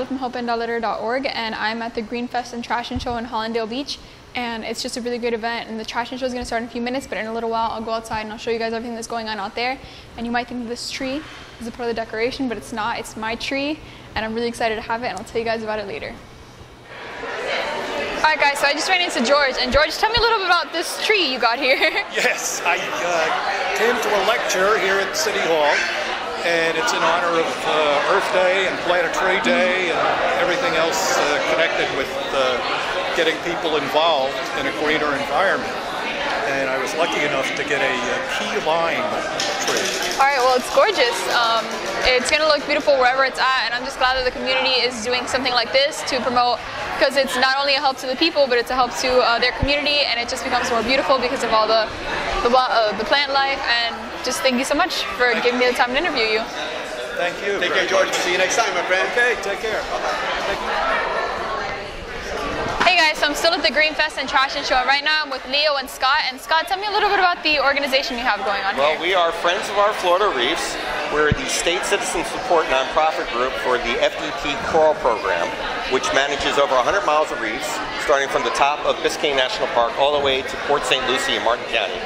Guys, from HelpEndAllLitter.org and I'm at the Green Fest and Trashion Show in Hallandale Beach and it's just a really good event and the trashion show is going to start in a few minutes but in a little while I'll go outside and I'll show you guys everything that's going on out there and you might think this tree is a part of the decoration but it's not, it's my tree and I'm really excited to have it and I'll tell you guys about it later. Alright guys, so I just ran into George and George, tell me a little bit about this tree you got here. Yes, I uh, came to a lecture here at City Hall and it's in honor of uh, Earth Day and Plant a Tree Day and everything else uh, connected with uh, getting people involved in a greener environment. And I was lucky enough to get a, a key lime tree. All right, well, it's gorgeous. Um, it's going to look beautiful wherever it's at, and I'm just glad that the community is doing something like this to promote, because it's not only a help to the people, but it's a help to uh, their community, and it just becomes more beautiful because of all the the, uh, the plant life and just thank you so much for giving me the time to interview you. Thank you. Take care, George. See you next time, my friend. Okay, take care. Hey guys, so I'm still at the Green Fest and Trashion Show, right now I'm with Leo and Scott. And Scott, tell me a little bit about the organization you have going on well, here. Well, we are Friends of Our Florida Reefs. We're the state citizen support nonprofit group for the FDP Coral Program, which manages over 100 miles of reefs, starting from the top of Biscayne National Park all the way to Port St. Lucie in Martin County.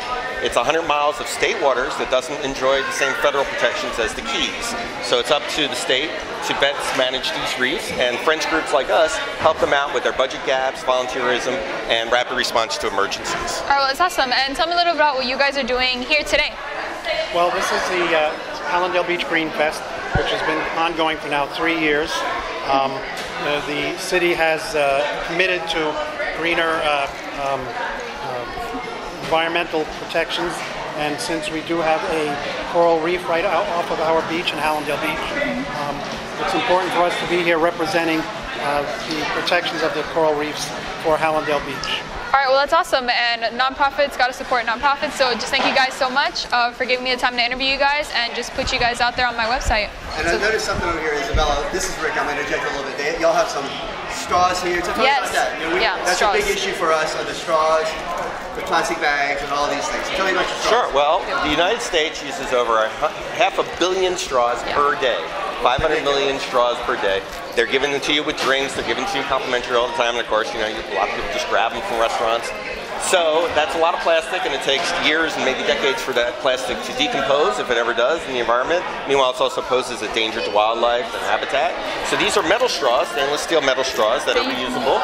It's 100 miles of state waters that doesn't enjoy the same federal protections as the Keys. So it's up to the state to best manage these reefs, and French groups like us help them out with their budget gaps, volunteerism, and rapid response to emergencies. All right, well, it's awesome. And tell me a little about what you guys are doing here today. Well, this is the uh, Hallandale Beach Green Fest, which has been ongoing for now three years. Um, uh, the city has uh, committed to greener uh, um, environmental protections. And since we do have a coral reef right out off of our beach in Hallandale Beach, um, it's important for us to be here representing uh, the protections of the coral reefs for Hallandale Beach. All right, well, that's awesome. And nonprofits got to support nonprofits. So just thank you guys so much uh, for giving me the time to interview you guys and just put you guys out there on my website. And so, I noticed something over here, Izabella. This is Ric. I'm going to interject a little bit. Y'all have some straws here. Tell yes. about that. You know, we, yeah, that's straws. a big issue for us, are the straws, the plastic bags, and all these things. So tell me about your straws. Sure. Well, the United States uses over a half a billion straws yeah. per day. 500 million straws per day. They're given to you with drinks. They're given to you complimentary all the time. And of course, you know, a lot of people just grab them from restaurants. So that's a lot of plastic, and it takes years and maybe decades for that plastic to decompose, if it ever does, in the environment. Meanwhile, it also poses a danger to wildlife and habitat. So these are metal straws, stainless steel metal straws that are reusable.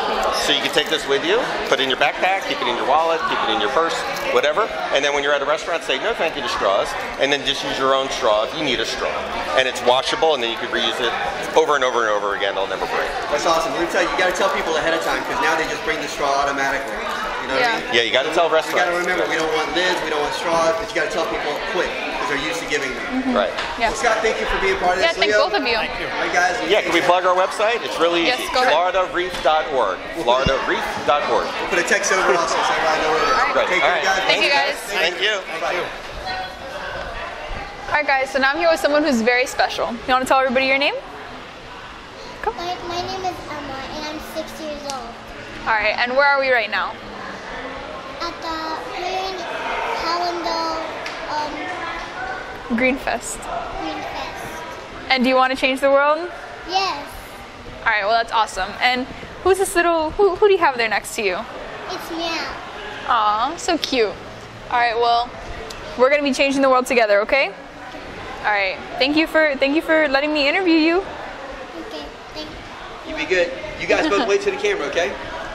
So you can take this with you, put it in your backpack, keep it in your wallet, keep it in your purse, whatever. And then when you're at a restaurant, say no thank you to straws, and then just use your own straw if you need a straw. And it's washable, and then you can reuse it over and over and over again. It'll never break. That's awesome. Let me tell you, you got to tell people ahead of time because now they just bring the straw automatically. You know yeah. I mean? Yeah, you got to tell restaurants. You got to remember, we don't want lids, we don't want straws, but you got to tell people quick because they're used to giving them. Mm -hmm. Right. Yeah. Well, Scott, thank you for being part of yeah, this. thank Leo, both of you. Thank you. All right, guys. Yeah, can we plug our website? It's really yes, easy. Go FloridaReef.org. FloridaReef.org. We'll put a text over also so everybody know where it is. Right. Take All care, right. guys. Thank you, guys. Thank you. Thank you. All right, guys, so now I'm here with someone who's very special. You want to tell everybody your name? Come. My, my name is Emma, and I'm six years old. All right, and where are we right now? At the Green Hallandale um, Greenfest. Greenfest. And do you want to change the world? Yes. All right, well, that's awesome. And who's this little, who, who do you have there next to you? It's Meow. Aw, so cute. All right, well, we're going to be changing the world together, okay? All right, thank you for, thank you for letting me interview you. Okay, thank you. You be good. You guys both wait to the camera, okay?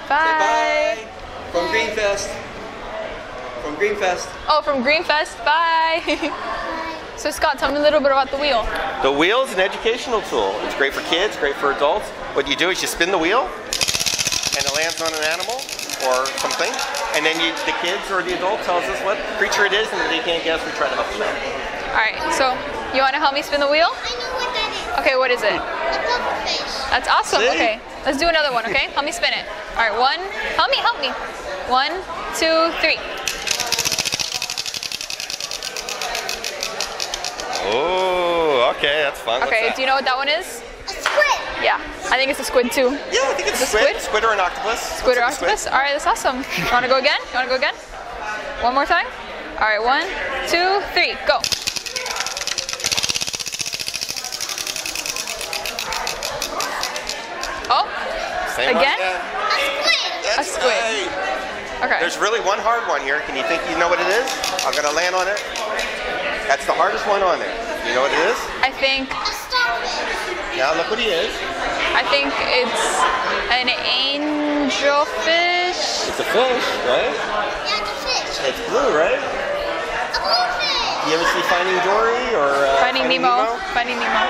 Bye. Say bye. From Greenfest. From Greenfest. Oh, from Greenfest. Bye. so Scott, tell me a little bit about the wheel. The wheel is an educational tool. It's great for kids, great for adults. What you do is you spin the wheel, and it lands on an animal or something, and then you, the kids or the adult tells us what creature it is, and if they can't guess, we try to help them out. All right, so you want to help me spin the wheel? I know what that is. Okay, what is it? A pufferfish. That's awesome. See? Okay, let's do another one. Okay, help me spin it. All right, one. Help me, help me. One, two, three. Oh, okay, that's fun. Okay, that? do you know what that one is? A squid. Yeah, I think it's a squid too. Yeah, I think it's Is a squid. squid? Squid or an octopus. Squid or What's a octopus? All right, that's awesome. You want to go again? You want to go again? One more time. All right, one, two, three, go. Oh, Same Again? again. A squid. A squid. right. Okay. There's really one hard one here. Can you think you know what it is? I'm gonna land on it. That's the hardest one on there. You know what it is? I think A. Now look what he is. I think it's an angelfish. It's a fish, right? Yeah, it's a fish. It's blue, right? A bluefish. You ever see Finding Dory or uh, Finding Nemo. Finding Nemo.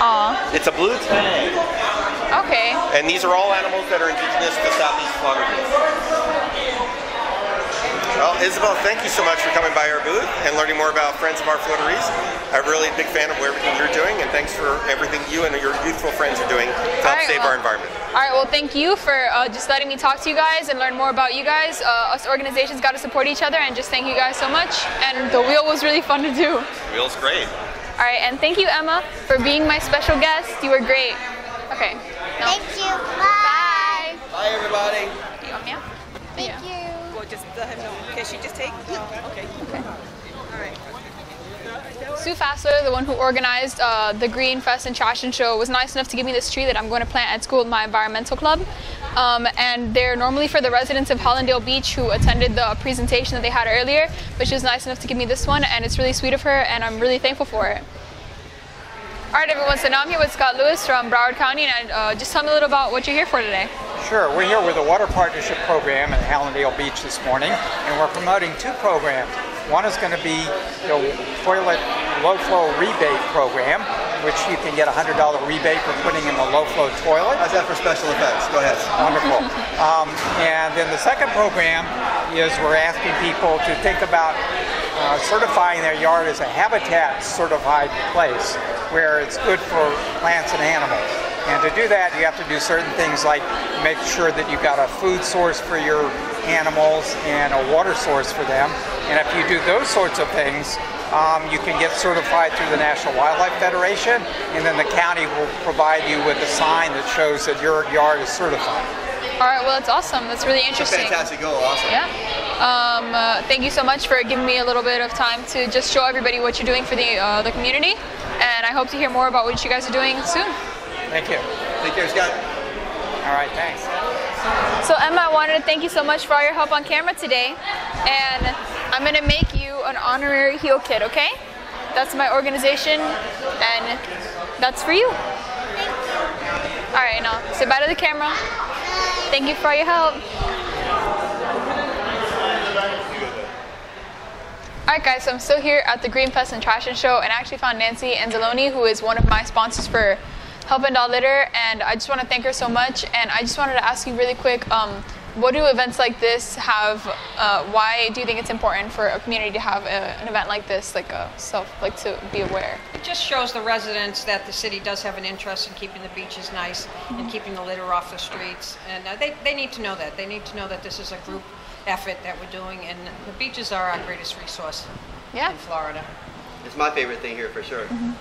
Aw. It's a blue tang. Okay. And these are all animals that are indigenous to Southeast Florida. Well, Isabel, thank you so much for coming by our booth and learning more about Friends of Our Florida Reefs. I'm really a big fan of everything you're doing, and thanks for everything you and your youthful friends are doing to help All right, save well- our environment. All right, well, thank you for uh, just letting me talk to you guys and learn more about you guys. Uh, us organizations got to support each other, and just thank you guys so much. And the wheel was really fun to do. The Wheel's great. All right, and thank you, Emma, for being my special guest. You were great. Okay. No. Thank you. Bye. Bye. Bye, everybody. You want me out? Thank Yeah. you. Well, just let him know. Can she just take? Oh, okay. All right. Sue Fassler, the one who organized uh, the Green Fest and Trashion Show, was nice enough to give me this tree that I'm going to plant at school with my environmental club. Um, and they're normally for the residents of Hallandale Beach who attended the presentation that they had earlier, but she was nice enough to give me this one, and it's really sweet of her, and I'm really thankful for it. All right, everyone, so now I'm here with Scott Lewis from Broward County, and uh, just tell me a little about what you're here for today. Sure, we're here with the Water Partnership Program at Hallandale Beach this morning, and we're promoting two programs. One is going to be the toilet low flow rebate program, which you can get a $100 rebate for putting in the low flow toilet. How's that for special effects? Go ahead. Wonderful. Um, and then the second program is we're asking people to think about uh, certifying their yard as a habitat certified place where it's good for plants and animals. And to do that, you have to do certain things like make sure that you've got a food source for your animals and a water source for them. And if you do those sorts of things, um, you can get certified through the National Wildlife Federation, and then the county will provide you with a sign that shows that your yard is certified. All right, well, it's awesome. That's really It's a interesting. fantastic goal. Awesome. Yeah. Um, uh, thank you so much for giving me a little bit of time to just show everybody what you're doing for the uh, the community, and I hope to hear more about what you guys are doing soon. Thank you. Take care, Scott. All right, thanks. So Emma, I wanted to thank you so much for all your help on camera today, and I'm gonna make you an honorary heel kit. Okay? That's my organization, and that's for you. All right, now say bye to the camera. Thank you for all your help. Alright guys, so I'm still here at the Green Fest and Trashion Show and I actually found Nancy Anzalone who is one of my sponsors for Help End All Litter and I just want to thank her so much and I just wanted to ask you really quick, um, what do events like this have, uh, why do you think it's important for a community to have a, an event like this, like a self, like to be aware? It just shows the residents that the city does have an interest in keeping the beaches nice and keeping the litter off the streets. And uh, they, they need to know that. They need to know that this is a group effort that we're doing, and the beaches are our greatest resource Yeah. in Florida. It's my favorite thing here for sure. Mm-hmm.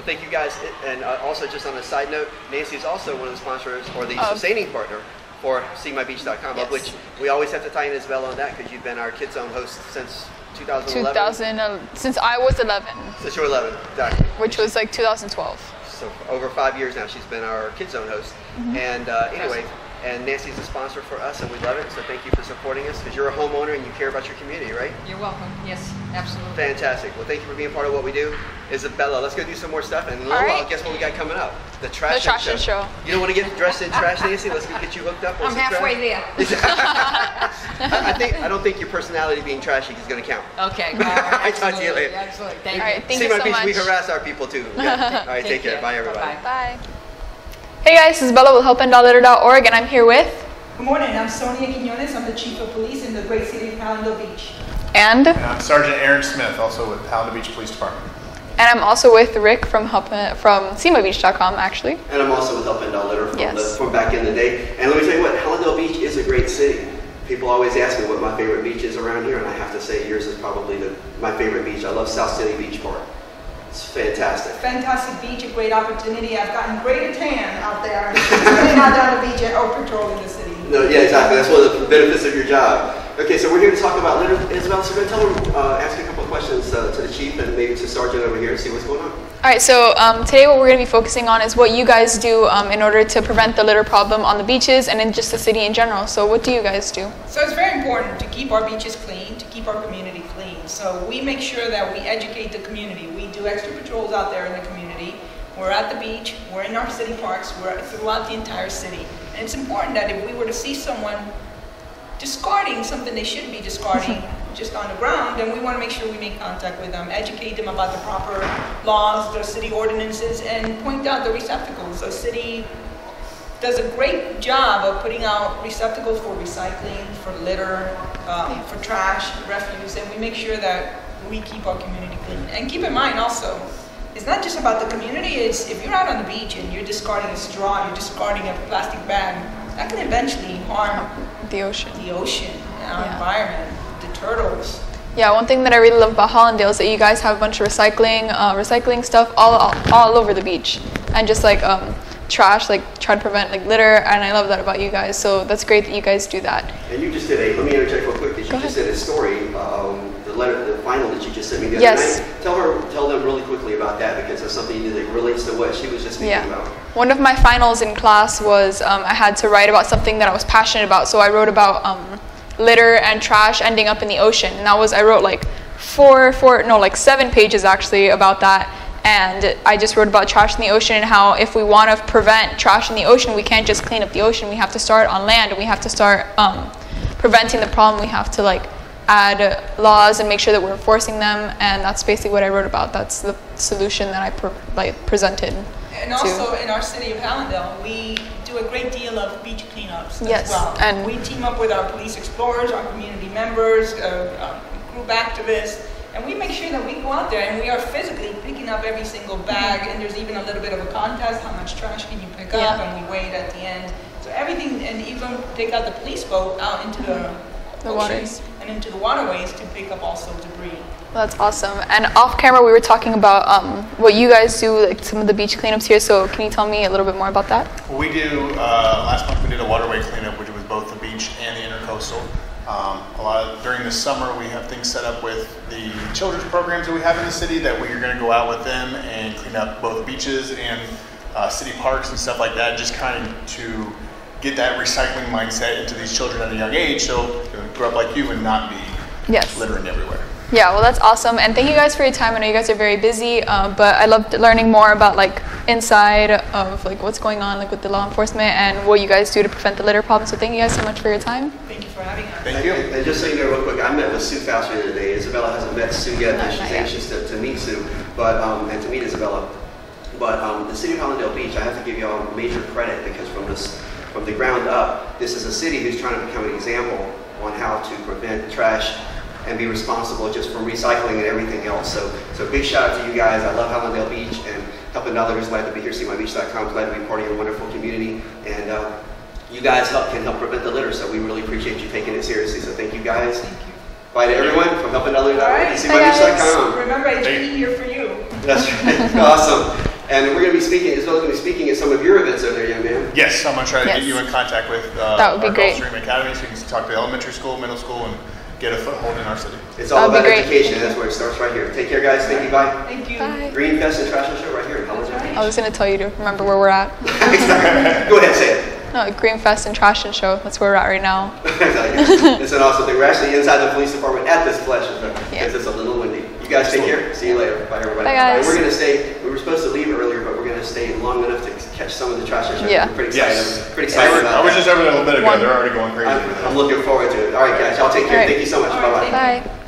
Well, thank you guys. And uh, also, just on a side note, Nancy is also one of the sponsors or the Of- sustaining partner for SeeMyBeach.com, Yes. of which we always have to tie in Izabella on that because you've been our Kids Zone host since 2011. 2000, uh, since I was 11, Since you were 11, exactly. which was like 2012. So over five years now, she's been our Kids Zone host. Mm-hmm. And uh, anyway, and Nancy's a sponsor for us, and we love it. So thank you for supporting us because you're a homeowner and you care about your community, right? You're welcome. Yes, absolutely. Fantastic. Well, thank you for being part of what we do. Izabella, let's go do some more stuff. And in a little while, right. guess what we got coming up? The trash, show. trashion show. You don't want to get dressed in trash, Nancy? Let's go get you hooked up on I'm some halfway trash. there. I, I think I don't think your personality being trashy is going to count. Okay. all right, I talk to you later. Absolutely. Thank All right, you. thank See you my so beach, much. we harass our people too. Yeah. All right, take, care. Bye, everybody. Bye-bye. Bye. Hey guys, this is Bella with HelpEndAllLitter.org and I'm here with Good morning, I'm Sonia Quinones, I'm the Chief of Police in the great city of Hallandale Beach. and And I'm Sergeant Aaron Smith, also with Hallandale Beach Police Department. and I'm also with Ric from Help from SeeMyBeach.com actually. And I'm also with Help End All Litter from, Yes. the, from back in the day. And let me tell you what, Hallandale Beach is a great city. People always ask me what my favorite beach is around here, and I have to say yours is probably the, my favorite beach. I love South City Beach Park. It's fantastic. Fantastic beach, a great opportunity. I've gotten great tan out there. Spending out down the beach and or patrolling the city. No, yeah, exactly. That's one of the benefits of your job. Okay, so we're here to talk about litter, Isabel. So we're going to tell her, uh, ask you a couple of questions uh, to the chief and maybe to Sergeant over here and see what's going on. All right, so um, today what we're going to be focusing on is what you guys do um, in order to prevent the litter problem on the beaches and in just the city in general. So what do you guys do? So it's very important to keep our beaches clean, to keep our community clean. So we make sure that we educate the community. We do extra patrols out there in the community. We're at the beach, we're in our city parks, we're throughout the entire city. And it's important that if we were to see someone discarding something they shouldn't be discarding just on the ground, then we want to make sure we make contact with them, educate them about the proper laws, the city ordinances, and point out the receptacles. The city does a great job of putting out receptacles for recycling, for litter, um, for trash, refuse, and we make sure that we keep our community clean. And keep in mind also, it's not just about the community, it's if you're out on the beach and you're discarding a straw, you're discarding a plastic bag, that can eventually harm The ocean. the ocean, our Yeah. environment, the turtles. Yeah, one thing that I really love about Hallandale is that you guys have a bunch of recycling, uh, recycling stuff all, all all over the beach, and just like um, trash, like try to prevent like litter, and I love that about you guys. So that's great that you guys do that. And you just did a, let me interject real quick, 'cause you Go just did a story, um, the letter, the final that you just sent me the other Yes. night. Tell her, tell them really quickly about that, because that's something you did that relates to what she was just speaking Yeah. about. One of my finals in class was um, I had to write about something that I was passionate about. So I wrote about um, litter and trash ending up in the ocean, and that was I wrote like four, four, no, like seven pages actually about that. And I just wrote about trash in the ocean and how if we want to prevent trash in the ocean, we can't just clean up the ocean. We have to start on land, and we have to start um, preventing the problem. We have to like add laws and make sure that we're enforcing them. And that's basically what I wrote about. That's the solution that I pre- like presented. And to- also in our city of Hallandale, we do a great deal of beach cleanups Yes, as well. and- we team up with our police explorers, our community members, uh, uh, group activists, and we make sure that we go out there and we are physically picking up every single bag. And there's even a little bit of a contest: how much trash can you pick up? And we weigh it at the end. So everything, and even take out the police boat out into the, The ocean waters. And into the waterways to pick up also debris. That's awesome. And off camera, we were talking about um, what you guys do, like some of the beach cleanups here. So can you tell me a little bit more about that? We do, uh, last month we did a waterway cleanup, which was both the beach and the intercoastal. Um, a lot of, during the summer, we have things set up with the children's programs that we have in the city that we are going to go out with them and clean up both beaches and uh, city parks and stuff like that, just kind of to get that recycling mindset into these children at a young age so they'll grow up like you and not be Yes. littering everywhere. Yeah, well, that's awesome. And thank you guys for your time. I know you guys are very busy, uh, but I loved learning more about like inside of like what's going on like with the law enforcement and what you guys do to prevent the litter problem. So thank you guys so much for your time. Thank you for having us. Thank you. And, and just so you know, real quick, I met with Sue Fassler the other day. Izabella hasn't met Sue yet, No, and she's anxious to, to meet Sue, but um, and to meet Izabella. But um, the city of Hallandale Beach, I have to give you all major credit because from this, from the ground up, this is a city who's trying to become an example on how to prevent trash and be responsible just from recycling and everything else. So, so big shout out to you guys. I love Hallandale Beach and helping others. Glad to be here. SeeMyBeach.com. Glad to be part of your wonderful community. And uh, you guys help can help prevent the litter. So we really appreciate you taking it seriously. So thank you guys. Thank you. Bye to everyone from helping others All out. right. SeeMyBeach.com. Remember, HB here for you. That's right. awesome. And we're going to be speaking, as well as going to be speaking at some of your events over there, young man. Yes, I'm going to try to Yes. get you in contact with uh, That would be our great. Gulfstream Academy so you can talk to elementary school, middle school, and get a foothold in our city. It's all That would about education. and That's where it starts right here. Take care, guys. Thank you. Bye. Thank you. Bye. Green Fest and Trashion Show right here in Hallandale That's right. I was gonna tell you to remember where we're at. Go ahead, say it. No, Green Fest and Trashion Show. That's where we're at right now. it's an awesome thing. We're actually inside the police department at this pleasure because Yeah. it's a little windy. You guys take care. See you later. Bye, everybody. Bye, guys. And we're going to stay, we were supposed to leave earlier, but we're going to stay long enough to catch some of the trashion show. Yeah. We're pretty excited. Yes. Pretty I excited was, about I was that. just over there a little bit ago. One- They're already going crazy. I'm. I'm looking forward to it. All right, guys. Y'all take care. All right. Thank you so much. All right, Bye-bye. Bye.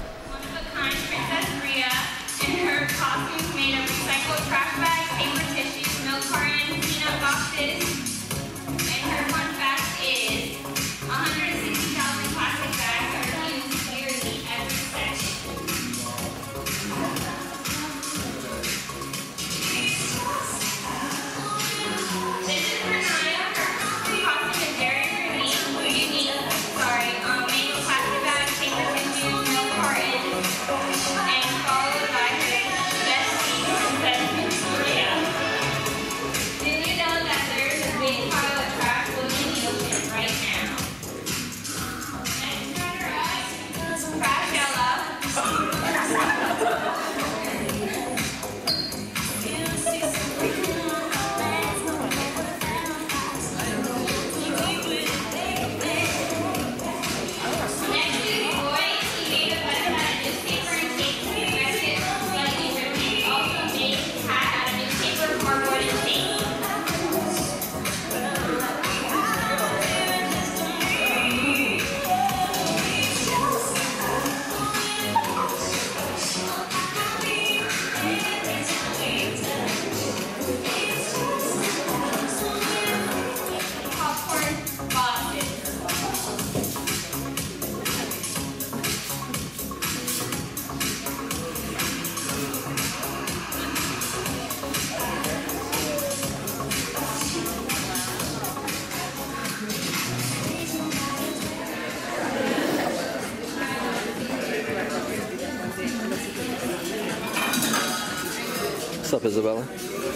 Up, Izabella?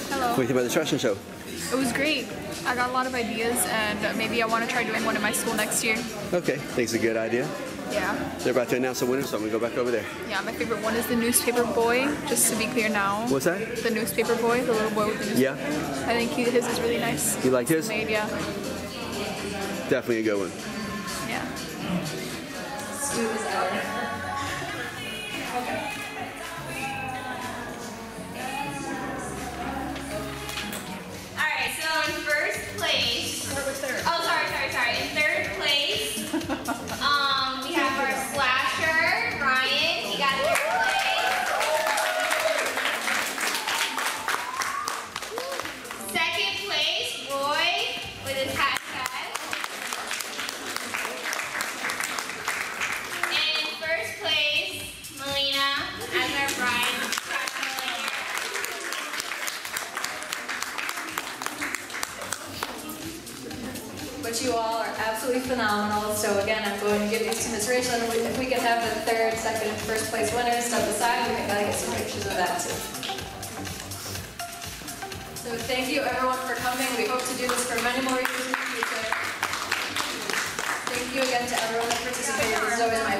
Hello. What do you think about the trashion show? It was great. I got a lot of ideas, and maybe I want to try doing one in my school next year. Okay, think it's a good idea. Yeah. They're about to announce the winner, so I'm gonna go back over there. Yeah, my favorite one is the newspaper boy, just to be clear now. What's that? The newspaper boy, the little boy with the newspaper. Yeah. I think he, his is really nice. You like his? Made, yeah. Definitely a good one. Yeah.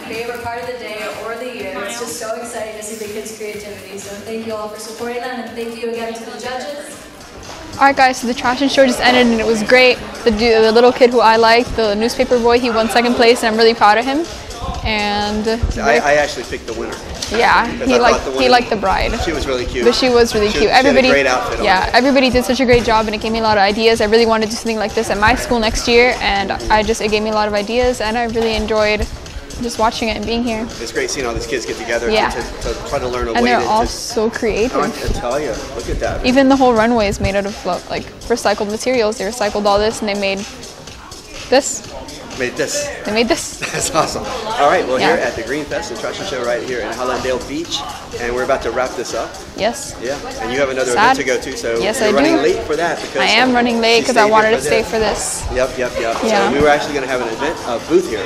Favorite part of the day or the year. It's just so exciting to see the kids' creativity. So thank you all for supporting them and thank you again to the judges. Alright guys, so the trashion show just ended and it was great. The, the little kid who I like, the newspaper boy, he won second place and I'm really proud of him. And I, I actually picked the winner. yeah, Because he liked thought the he liked the bride. She was really cute. But she was really She- cute. she had a everybody, great outfit on. yeah, everybody did such a great job, and it gave me a lot of ideas. I really wanted to do something like this at my school next year, and I just it gave me a lot of ideas, and I really enjoyed just watching it and being here. It's great seeing all these kids get together Yeah. to, to, to try to learn a And way they're all to so creative. I tell you, look at that. Even the whole runway is made out of like recycled materials. They recycled all this, and they made this. Made this. They made this. That's awesome. All right, well, Yeah. here at the Green Fest and Trashion Show right here in Hallandale Beach, and we're about to wrap this up. Yes. Yeah, and you have another Sad. event to go to, so Yes, you're I running do. late for that because I am running late because I wanted to stay for this. Yep, yep, yep. Yeah. So we were actually going to have an event, a booth here.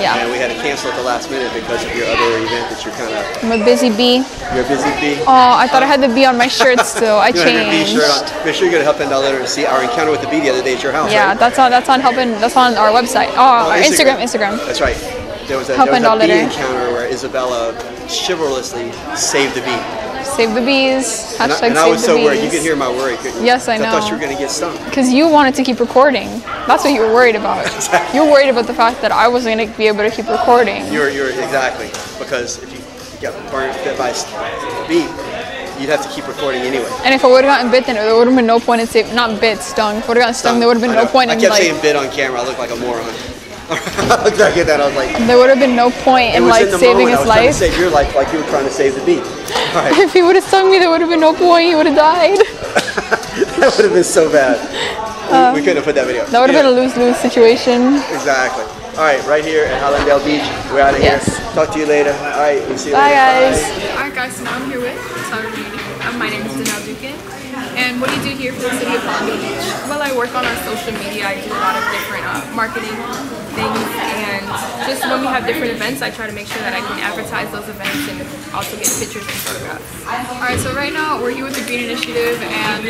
Yeah. And we had to cancel at the last minute because of your other event that you're kind of, I'm a busy bee. you're a busy bee. Oh, I thought I had the bee on my shirt still. I You have your bee changed. shirt on. Make sure you go to Help End Dollar and see our encounter with the bee the other day at your house. Yeah, right? that's on that's on helping that's on our website. Oh, Oh, oh our Instagram, Instagram. That's right. There was a, there was a bee encounter where Izabella chivalrously saved the bee. Save the bees. And I, Hashtag and I was so bees. worried. You could hear my worry, couldn't you? Yes, I I thought you were going to get stung. Because you wanted to keep recording. That's what you were worried about. You were worried about the fact that I wasn't going to be able to keep recording. You're, you're exactly because if you got burned bit by a bee, you'd have to keep recording anyway. And if I would have gotten bit, then there would have been no point in saving. Not bit, stung. If I would have gotten stung, there would have been no point I in I kept like. saying bit on camera. I look like a moron. I looked back at that. I was like, There would have been no point in like in saving moment. I his was trying to life. save your life like you were trying to save the bee. All right, if he would have stung me, there would have been no point. He would have died. that would have been so bad. We- Um, we, couldn't have put that video. That would have Yeah. been a lose-lose situation. Exactly. All right, right here at Hallandale Beach. We're out of Yes. here. Talk to you later. All right, we'll see you Bye, later. guys. Alright guys, so now I'm here with Sarah Um, my name is Danelle Dukin. And what do you do here for the city of Palm Beach? Well, I work on our social media. I do a lot of different uh, marketing things. And just when we have different events, I try to make sure that I can advertise those events and also get pictures and photographs. Alright, so right now we're here with the Green Initiative. And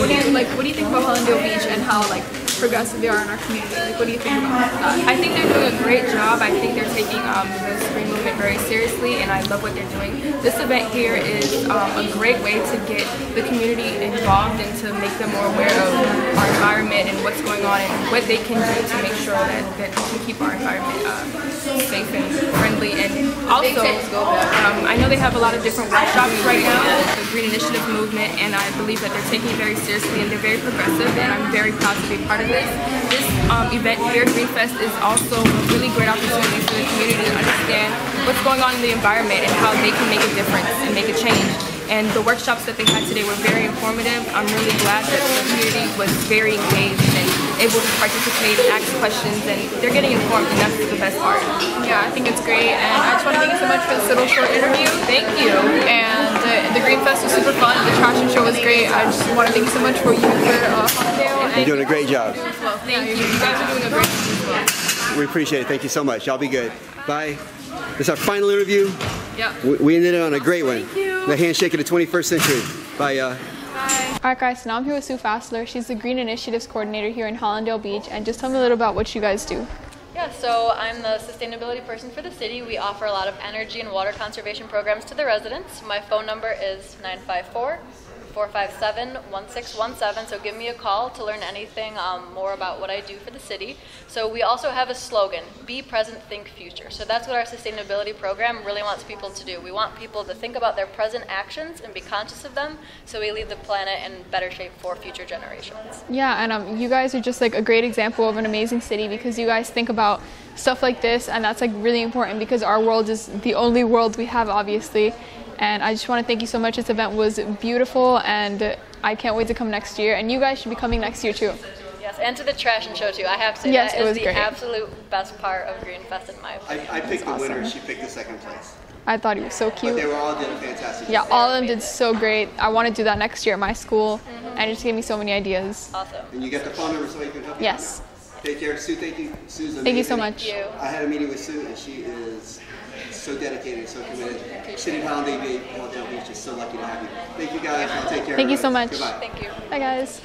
what do you like? What do you think about Hallandale Beach and how like progressive they are in our community? Like, what do you think about that? I think they're doing a great job. I think they're taking um, the spring movement very seriously, and I love what they're doing. This event here is um, a great way to get the community involved and to make them more aware of our environment and what's going on and what they can do to make sure that, that we can keep our environment uh, safe and friendly. And also, um, I know they have a lot of different workshops right now the Green Initiative movement, and I believe that they're taking it very seriously and they're very progressive, and I'm very proud to be part of this. This um, event here, Green Fest, is also a really great opportunity for the community to understand what's going on in the environment and how they can make a difference and make a change. And the workshops that they had today were very informative. I'm really glad that the community was very engaged and able to participate and ask questions, and they're getting informed, and that's the best part. Yeah, I think it's great, and I just want to thank you so much for this little short interview. Thank you. And uh, the Green Fest was super fun. The trashion show was great. I just want to thank you so much for you for uh. You're doing a great job. Well, thank you. You guys are doing a great job as well. We appreciate it. Thank you so much. Y'all be good. Bye. This is our final interview. Yeah. We, we ended it on a great one. Thank you. The handshake of the 21st century by uh, Alright guys, so now I'm here with Sue Fassler. She's the Green Initiatives Coordinator here in Hallandale Beach. And just tell me a little about what you guys do. Yeah, so I'm the sustainability person for the city. We offer a lot of energy and water conservation programs to the residents. My phone number is 954 457 1617. So give me a call to learn anything um, more about what I do for the city. So we also have a slogan Be present, think future. So that's what our sustainability program really wants people to do. We want people to think about their present actions and be conscious of them so we leave the planet in better shape for future generations. Yeah, and um, you guys are just like a great example of an amazing city because you guys think about stuff like this, and that's like really important because our world is the only world we have, obviously. And I just want to thank you so much. This event was beautiful, and I can't wait to come next year. And you guys should be coming next year too. Yes, and to the trashion show too. I have to say Yes, that it is was the great. absolute best part of Green Fest in my opinion. I, I picked the That's winner. She picked the second place. I thought he was so cute. But cute. they were all did fantastic. Yeah, all of them did so great. I want to do that next year at my school, mm-hmm. and it just gave me so many ideas. Awesome. And you get the phone number so you can help Yes. you out now. Take care, Sue. Thank you, Sue's Thank you so much. Thank you. I had a meeting with Sue, and she is so dedicated, so committed. City of Hallandale Beach, Hallandale Beach is so lucky to have you. Thank you guys. I'll take care. Thank you so much. Goodbye. Thank you. Bye, guys.